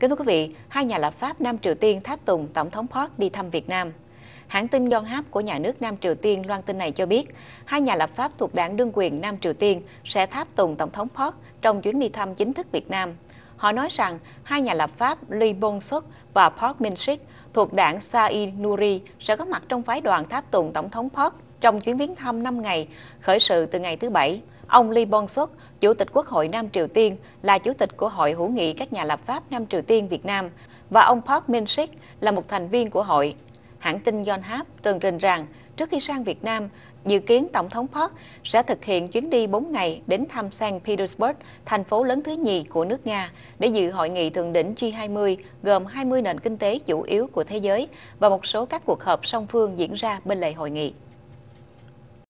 Kính thưa quý vị, hai nhà lập pháp Nam Triều Tiên tháp tùng Tổng thống Park đi thăm Việt Nam. Hãng tin Yonhap của nhà nước Nam Triều Tiên loan tin này cho biết, hai nhà lập pháp thuộc đảng đương quyền Nam Triều Tiên sẽ tháp tùng Tổng thống Park trong chuyến đi thăm chính thức Việt Nam. Họ nói rằng hai nhà lập pháp Lee Bong Suk và Park Min Sik thuộc đảng Sai Nuri sẽ có mặt trong phái đoàn tháp tùng Tổng thống Park trong chuyến viếng thăm 5 ngày, khởi sự từ ngày thứ Bảy. Ông Lee Bong Suk, Chủ tịch Quốc hội Nam Triều Tiên, là Chủ tịch của Hội hữu nghị các nhà lập pháp Nam Triều Tiên Việt Nam, và ông Park Min Sik là một thành viên của hội. Hãng tin Yonhap tường trình rằng trước khi sang Việt Nam, dự kiến Tổng thống Park sẽ thực hiện chuyến đi 4 ngày đến thăm Saint Petersburg, thành phố lớn thứ nhì của nước Nga, để dự hội nghị thượng đỉnh G20 gồm 20 nền kinh tế chủ yếu của thế giới và một số các cuộc họp song phương diễn ra bên lề hội nghị.